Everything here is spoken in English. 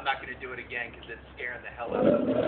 I'm not going to do it again because it's scaring the hell out of me.